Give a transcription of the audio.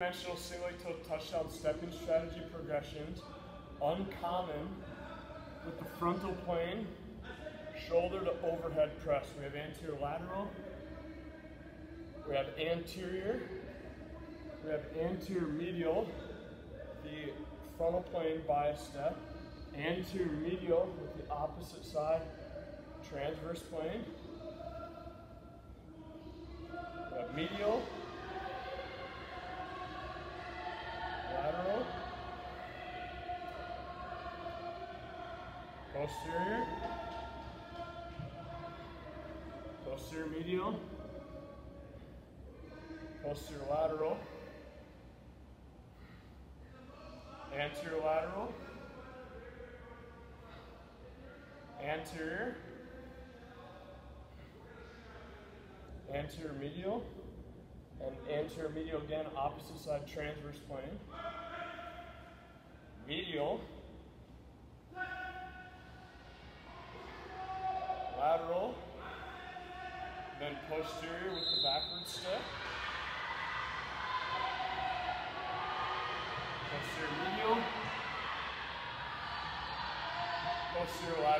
Dimensional single leg toe touchdown stepping strategy progressions, uncommon with the frontal plane, shoulder to overhead press. We have anterior lateral, we have anterior, we have anterior medial, the frontal plane bias step, anterior medial with the opposite side transverse plane, we have medial, posterior, posterior medial, posterior lateral, anterior lateral, anterior, anterior medial, and anterior medial again, opposite side transverse plane. Medial. Lateral. Then posterior with the backward step. Posterior medial. Posterior lateral.